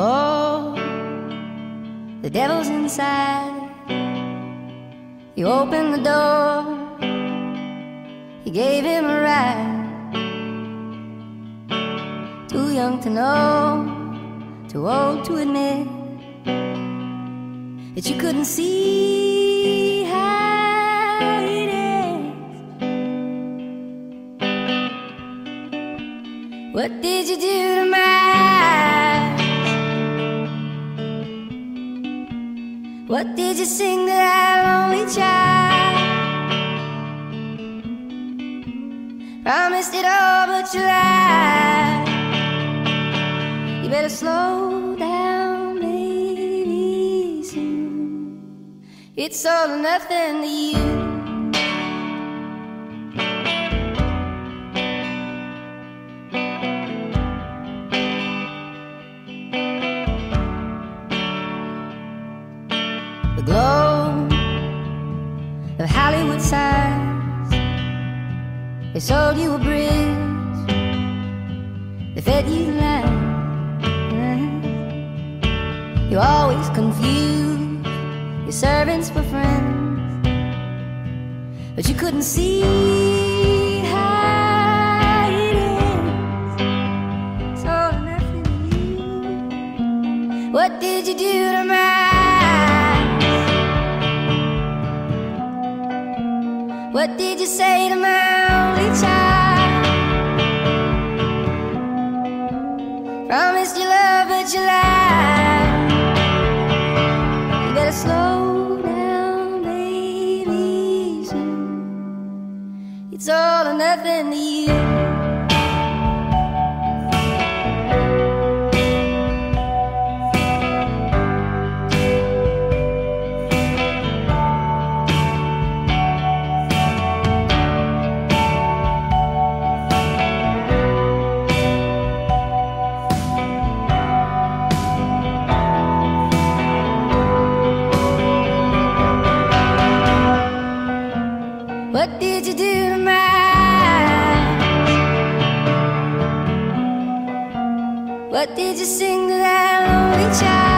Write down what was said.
Oh, the devil's inside. You opened the door. You gave him a ride. Too young to know, too old to admit that you couldn't see how it is. What did you do to my What did you sing to that lonely child? Promised it all, but you lied. You better slow down, baby, soon. It's all or nothing to you. Glow of Hollywood signs. They sold you a bridge. They fed you lies. Mm-hmm. You always confused your servants for friends, but you couldn't see. What did you do to my What did you say to my only child? Promised you love, but you lied. You better slow down, baby. Soon. It's all or nothing to you. Did you sing to that lonely child?